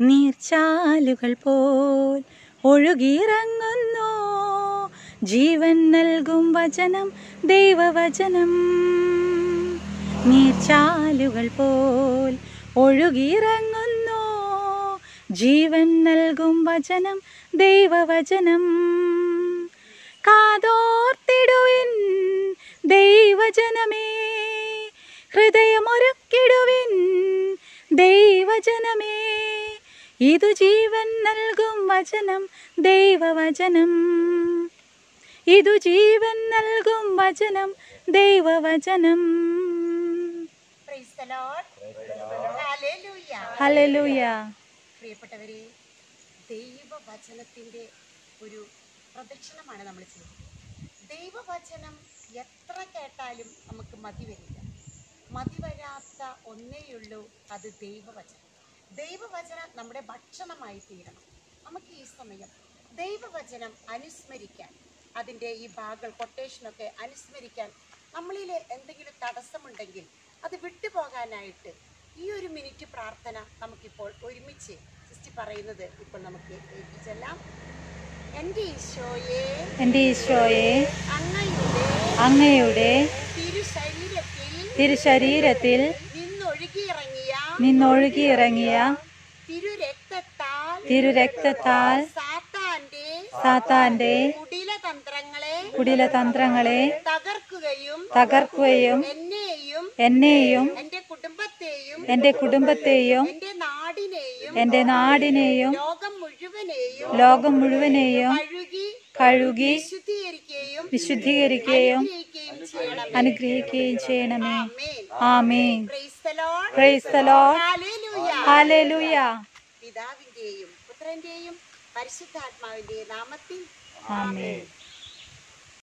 നീർച്ചാലുകൾ പോൽ ഒഴുകിയിറങ്ങുന്നു. ജീവൻ നൽകും വചനം ദൈവവചനം. നീർച്ചാലുകൾ പോൽ ഒഴുകിയിറങ്ങുന്നു. ജീവൻ നൽകും വചനം ദൈവവചനം. കാതോർത്തിടുവിൻ ദൈവജനമേ ഹൃദയമൊരുക്കിടുവിൻ ദൈവജനമേ. ഇതു ജീവൻ നൽകും വചനം ദൈവവചനം. ഇതു ജീവൻ നൽകും വചനം ദൈവവചനം. പ്രിയപ്പെട്ടവരെ ദൈവവചനത്തിന്റെ ഒരു പ്രദക്ഷിണമാണ് നമ്മൾ ചെയ്യുന്നത്. ദൈവവചനം എത്ര കേട്ടാലും നമുക്ക് മതി വരില്ല. മതി വരാത്ത ഒന്നേയുള്ളൂ അത് ദൈവവചനം. ദൈവവചനം നമ്മുടെ ഭക്ഷണമായി തീരണം. നമുക്ക് ഈ സമയം ദൈവവചനം അനുസ്മരിക്കാൻ അതിന്റെ ഈ ഭാഗങ്ങൾ കൊട്ടേഷനൊക്കെ അനുസ്മരിക്കാൻ നമ്മളിൽ എന്തെങ്കിലും തടസ്സമുണ്ടെങ്കിൽ അത് വിട്ടുപോകാനായിട്ട് ഈ ഒരു മിനിറ്റ് പ്രാർത്ഥന നമുക്കിപ്പോൾ ഒരുമിച്ച് സിസ്റ്റി പറയുന്നത് ഇപ്പോൾ നമുക്ക് ഏൽപ്പിച്ചെല്ലാം എന്റെ ഈശോയെ എന്റെ ഈശോയെ അങ്ങയുടെ അങ്ങയുടെ തിരുശരീരത്തിൽ തിരുശരീരത്തിൽ നിന്നൊഴുകിയിറങ്ങിയ തിരുരക്തത്താൽ സാത്താന്റെ കുടിലതന്ത്രങ്ങളെ തകർക്കുകയും തകർക്കുകയും എന്നെയും എന്നെയും എന്റെ കുടുംബത്തെയും എന്റെ കുടുംബത്തെയും എന്റെ നാടിനെയും ലോകം മുഴുവനെയും ലോകം മുഴുവനെയും കഴുകി വിശുദ്ധീകരിക്കുകയും അനുഗ്രഹിക്കുകയും ചെയ്യണമേ. ആമേൻ. Praise the lord. ഹല്ലേലൂയ പിതാവിന്റെയും പുത്രന്റെയും പരിശുദ്ധാത്മാവിന്റെയും നാമത്തിൽ ആമേൻ.